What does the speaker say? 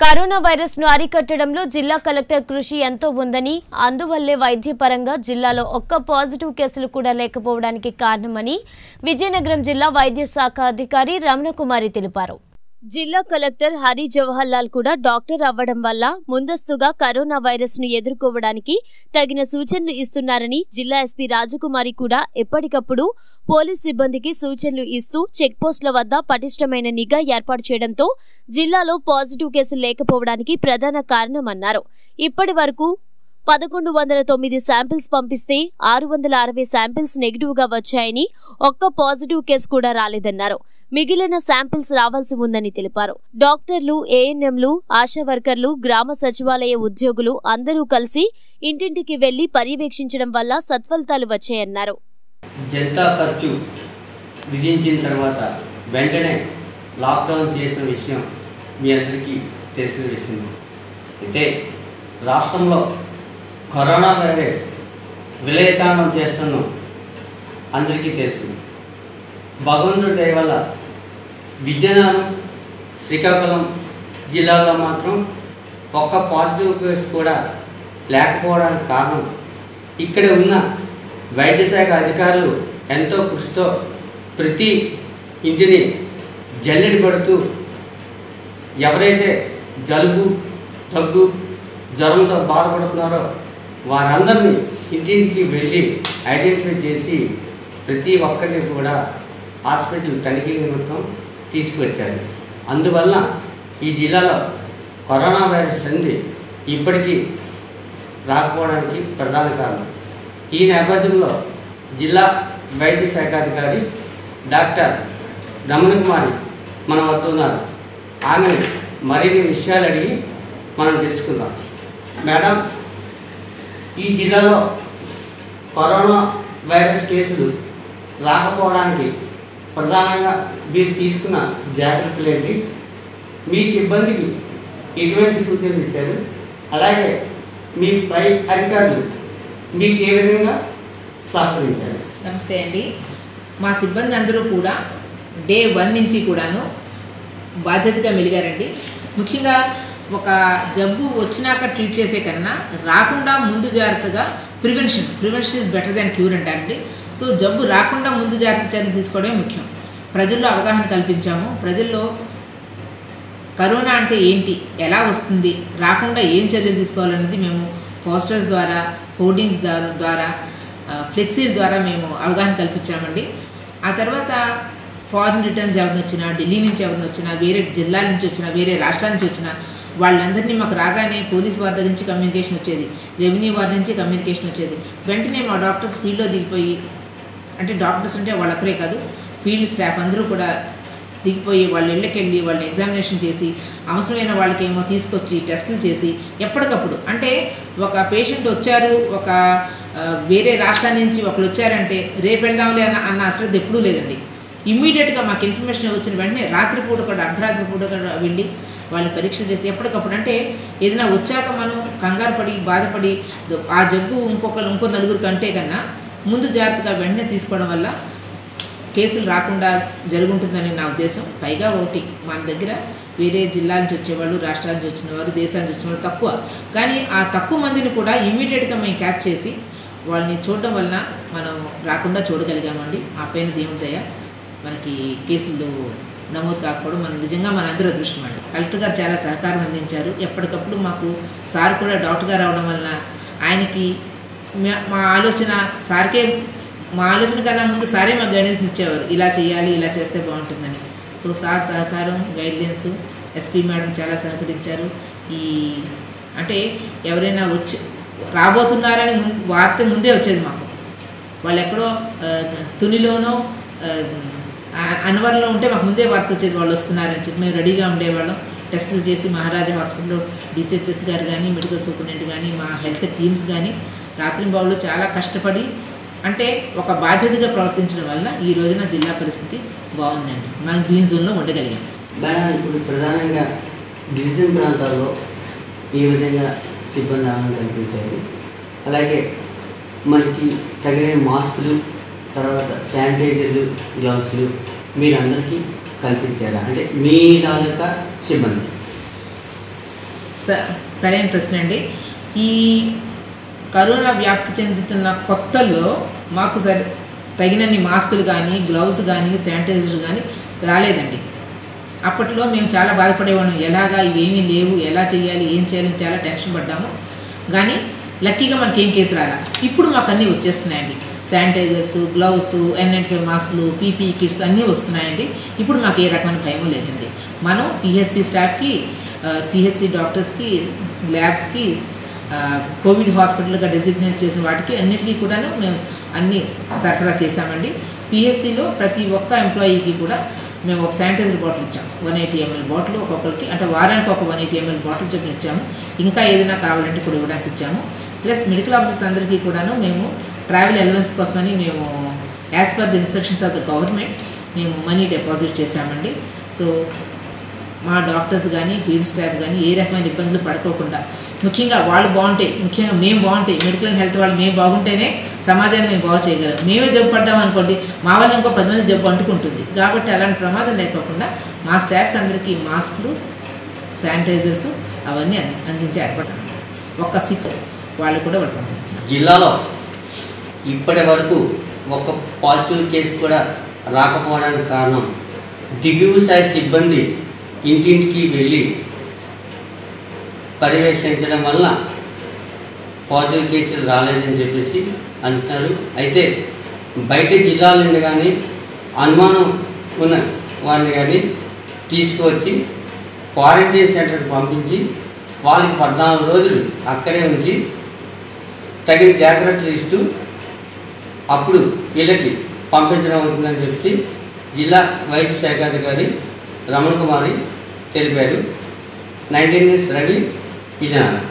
Corona వైరస్ను అరికట్టడంలో జిల్లా కలెక్టర్ కృషి ఎంతో ఉందని అందువల్లే వైద్యపరంగా జిల్లాలో ఒక్క పాజిటివ్ కేసులు కూడా లేకపోవడానికి కారణమని విజయనగరం జిల్లా వైద్య శాఖ అధికారి రమణకుమారి తెలిపారు. జిల్లా కలెక్టర్ హరి జవహర్ లాల్ కూడా డాక్టర్ అవ్వడం వల్ల ముందస్తుగా కరోనా వైరస్ను ఎదుర్కోవడానికి తగిన సూచనలు ఇస్తున్నారని జిల్లా ఎస్పీ రాజకుమారి కూడా ఎప్పటికప్పుడు పోలీస్ సిబ్బందికి సూచనలు ఇస్తూ చెక్ పోస్టుల వద్ద పటిష్టమైన నిఘా ఏర్పాటు చేయడంతో జిల్లాలో పాజిటివ్ కేసులు లేకపోవడానికి ప్రధాన కారణమన్నారు. ఇప్పటి వరకు పదకొండు వందల తొమ్మిది శాంపిల్స్ పంపిస్తే ఆరు వందల అరవై శాంపిల్స్ నెగిటివ్గా వచ్చాయని ఒక్క పాజిటివ్ కేసు కూడా రాలేదన్నారు. మిగిలిన శాంపిల్స్ రావాల్సి ఉందని తెలిపారు. డాక్టర్లు ఏఎన్ఎంలు ఆశా వర్కర్లు గ్రామ సచివాలయ ఉద్యోగులు అందరూ కలిసి ఇంటింటికి వెళ్ళి పర్యవేక్షించడం వల్ల సత్ఫలితాలు వచ్చాయన్నారు. జనతా ఖర్చు విధించిన తర్వాత వెంటనే లాక్డౌన్ చేసిన విషయం మీ అందరికీ తెలిసిన విషయం. అయితే రాష్ట్రంలో కరోనా వైరస్ విలయతాండం చేస్తున్నాం అందరికీ తెలుసు. భగవంతుడి దయ వల్ల విజయనగరం శ్రీకాకుళం జిల్లాలో మాత్రం ఒక్క పాజిటివ్ కేసు కూడా లేకపోవడానికి కారణం ఇక్కడ ఉన్న వైద్య శాఖ అధికారులు ఎంతో కృషితో ప్రతి ఇంటిని జల్లెడి పడుతూ ఎవరైతే జలుబు దగ్గు జ్వరంతో బాధపడుతున్నారో వారందరినీ ఇంటింటికి వెళ్ళి ఐడెంటిఫై చేసి ప్రతి ఒక్కరిని కూడా హాస్పిటల్ తనిఖీ నిమిత్తం తీసుకువచ్చారు అందువల్ల ఈ జిల్లాలో కరోనా వైరస్ అంది ఇప్పటికీ రాకపోవడానికి ప్రధాన కారణం. ఈ నేపథ్యంలో జిల్లా వైద్య శాఖాధికారి డాక్టర్ రమణ కుమారి మనం వద్దున్నారు ఆమె మరిన్ని విషయాలు అడిగి మనం తెలుసుకుందాం. మేడం ఈ జిల్లాలో కరోనా వైరస్ కేసులు రాకపోవడానికి ప్రధానంగా మీరు తీసుకున్న జాగ్రత్తలు ఏంటి? మీ సిబ్బందికి ఎటువంటి సూచనలు ఇచ్చారు? అలాగే మీ పై అధికారులు మీకు ఏ విధంగా సహకరించారు? నమస్తే అండి. మా సిబ్బంది అందరూ కూడా డే వన్ నుంచి కూడాను బాధ్యతగా మెలిగారండి. ముఖ్యంగా ఒక జబ్బు వచ్చినాక ట్రీట్ చేసే కన్నా రాకుండా ముందు జాగ్రత్తగా prevention prevention is better than cure అంటారండి. సో జబ్బు రాకుండా ముందు జాగ్రత్త చర్యలు తీసుకోవడమే ముఖ్యం. ప్రజల్లో అవగాహన కల్పించాము. ప్రజల్లో కరోనా అంటే ఏంటి? ఎలా వస్తుంది? రాకుండా ఏం చర్యలు తీసుకోవాలన్నది మేము పోస్టర్స్ ద్వారా హోర్డింగ్స్ ద్వారా ద్వారా ఫ్లెక్సీల ద్వారా మేము అవగాహన కల్పించామండి. ఆ తర్వాత ఫారిన్ రిటర్న్స్ ఎవరిని వచ్చినా ఢిల్లీ నుంచి ఎవరిని వచ్చినా వేరే జిల్లాల నుంచి వచ్చినా వేరే రాష్ట్రాల నుంచి వచ్చినా వాళ్ళందరినీ మాకు రాగానే పోలీస్ వారి దగ్గర నుంచి కమ్యూనికేషన్ వచ్చేది. రెవెన్యూ వారి నుంచి కమ్యూనికేషన్ వచ్చేది. వెంటనే మా డాక్టర్స్ ఫీల్డ్లో దిగిపోయి అంటే డాక్టర్స్ అంటే వాళ్ళొక్కరే కాదు ఫీల్డ్ స్టాఫ్ అందరూ కూడా దిగిపోయి వాళ్ళ ఇళ్ళకెళ్ళి వాళ్ళని ఎగ్జామినేషన్ చేసి అవసరమైన వాళ్ళకేమో తీసుకొచ్చి టెస్టులు చేసి ఎప్పటికప్పుడు అంటే ఒక పేషెంట్ వచ్చారు ఒక వేరే రాష్ట్రం నుంచి ఒకరు వచ్చారంటే రేపు వెళ్దాంలే అన్న అన్న అశ్రద్ధ ఎప్పుడూ లేదండి. ఇమ్మీడియట్గా మాకు ఇన్ఫర్మేషన్ వచ్చిన వెంటనే రాత్రిపూట కూడా అర్ధరాత్రి పూట కూడా వెళ్ళి వాళ్ళు పరీక్షలు చేసి ఎప్పటికప్పుడు అంటే ఏదైనా వచ్చాక మనం కంగారు పడి బాధపడి ఆ జబ్బు ఇంకొకరు ఇంకో నలుగురు కంటే కన్నా ముందు జాగ్రత్తగా వెంటనే తీసుకోవడం వల్ల కేసులు రాకుండా జరుగుంటుందని నా ఉద్దేశం. పైగా ఒకటి మన దగ్గర వేరే జిల్లా నుంచి వచ్చేవాళ్ళు రాష్ట్రాల నుంచి వచ్చిన వారు దేశాల నుంచి వచ్చిన వాళ్ళు తక్కువ. కానీ ఆ తక్కువ మందిని కూడా ఇమ్మీడియట్గా మేము క్యాచ్ చేసి వాళ్ళని చూడడం వలన మనం రాకుండా చూడగలిగామండి. ఆ పైన దేవుడి దయ మనకి కేసులు నమోదు కాకపోవడం మనం నిజంగా మన అందరూ అదృష్టం అండి. కలెక్టర్ గారు చాలా సహకారం అందించారు. ఎప్పటికప్పుడు మాకు సార్ కూడా డాక్టర్గా రావడం వలన ఆయనకి మా- మా ఆలోచన సార్కే మా ఆలోచన కన్నా ముందు సారే మాకు గైడెన్స్ ఇచ్చేవారు. ఇలా చేయాలి ఇలా చేస్తే బాగుంటుందని. సో సార్ సహకారం గైడ్లైన్స్ ఎస్పీ మేడం చాలా సహకరించారు. ఈ అంటే ఎవరైనా వచ్చి రాబోతున్నారని ముందు వార్త ముందే వచ్చేది మాకు. వాళ్ళు ఎక్కడో తునిలోనో అనవరంలో ఉంటే మాకు ముందే వార్త వచ్చేది వాళ్ళు వస్తున్నారని చెప్పి మేము రెడీగా ఉండేవాళ్ళం. టెస్టులు చేసి మహారాజా హాస్పిటల్లో డిసిహెచ్ఎస్ గారు కానీ మెడికల్ సూపరింటెండెంట్ కానీ మా హెల్త్ టీమ్స్ కానీ రాత్రింబావులు చాలా కష్టపడి అంటే ఒక బాధ్యతగా ప్రవర్తించడం వల్ల ఈ రోజున జిల్లా పరిస్థితి బాగుందండి మనం గ్రీన్ జోన్లో ఉండగలిగాం. ఇప్పుడు ప్రధానంగా గిరిజన ప్రాంతాల్లో ఏ విధంగా సిబ్బంది ఆహారం కల్పించారు అలాగే మనకి తగిన మాస్కులు తర్వాత శానిటైజర్లు గ్లౌస్లు మీరందరికీ కల్పించారా? అంటే మీ తాలూకా సిబ్బందికి. స- సరైన ప్రశ్న అండి. ఈ కరోనా వ్యాప్తి చెందుతున్న కొత్తల్లో మాకు సరి తగినన్ని మాస్కులు కానీ గ్లౌస్ కానీ శానిటైజర్ కానీ రాలేదండి. అప్పట్లో మేము చాలా బాధపడేవాళ్ళం. ఎలాగా ఇవేమీ లేవు ఎలా చేయాలి ఏం చేయాలని చాలా టెన్షన్ పడ్డాము. కానీ లక్కీగా మనకి ఏం కేసు రాలా. ఇప్పుడు మాకు అన్నీ వచ్చేస్తున్నాయండి. శానిటైజర్స్ గ్లౌస్ ఎన్ఎన్ఫై నైంటీ మాస్కులు పీపీ కిట్స్ అన్నీ వస్తున్నాయండి. ఇప్పుడు మాకు ఏ రకమైన భయం లేదండి. మనం పిహెచ్సి స్టాఫ్కి సిహెచ్సి డాక్టర్స్కి ల్యాబ్స్కి కోవిడ్ హాస్పిటల్గా డెసిగ్నేట్ చేసిన వాటికి అన్నిటికీ కూడాను మేము అన్నీ సరఫరా చేశామండి. పిహెచ్సిలో ప్రతి ఒక్క ఎంప్లాయీకి కూడా మేము ఒక శానిటైజర్ బాటిల్ ఇచ్చాం. వన్ ఎయిటీ ఎంఎల్ బాటిల్ ఒక్కొక్కరికి అంటే వారానికి ఒక వన్ ఎయిటీ ఎంఎల్ బాటిల్ చెప్పిన ఇచ్చాము. ఇంకా ఏదైనా కావాలంటే కూడా ఇవ్వడానికి ఇచ్చాము. ప్లస్ మెడికల్ ఆఫీసర్స్ అందరికీ కూడాను మేము ట్రావెల్ అలవెన్స్ కోసమని మేము as per the instructions of the government మేము మనీ డిపాజిట్ చేశామండి. సో మా డాక్టర్స్ కానీ ఫీల్డ్ స్టాఫ్ కానీ ఏ రకమైన ఇబ్బందులు పడుకోకుండా ముఖ్యంగా వాళ్ళు బాగుంటాయి ముఖ్యంగా మేము బాగుంటాయి మెడికల్ అండ్ హెల్త్ వాళ్ళు మేము బాగుంటేనే సమాజాన్ని మేము బాగు చేయగలం. మేమే జబ్బు పడ్డాం అనుకోండి మా వల్ల ఇంకో పది మంది జబ్బు అంటుకుంటుంది. కాబట్టి అలాంటి ప్రమాదం లేకోకుండా మా స్టాఫ్కి అందరికీ మాస్కులు శానిటైజర్స్ అవన్నీ అంది- అందించే ఏర్పడతాం ఒక్క సిక్స్ వాళ్ళు కూడా వాళ్ళు పంపిస్తున్నారు. జిల్లాలో ఇప్పటి వరకు ఒక పాజిటివ్ కేసు కూడా రాకపోవడానికి కారణం దిగువ స్థాయి సిబ్బంది ఇంటింటికి వెళ్ళి పర్యవేక్షించడం వల్ల పాజిటివ్ కేసులు రాలేదని చెప్పేసి అంటున్నారు. అయితే బయట జిల్లాల నుండి కానీ అనుమానం ఉన్న వారిని కానీ తీసుకువచ్చి క్వారంటైన్ సెంటర్కి పంపించి వాళ్ళకి పద్నాలుగు రోజులు అక్కడే ఉంచి తగిన జాగ్రత్తలు ఇస్తూ అప్పుడు వీళ్ళకి పంపించడం అవుతుందని చెప్పి జిల్లా వైద్య శాఖాధికారి రమణ కుమారి తెలిపారు. Nineteen years Ravi Vizianagaram.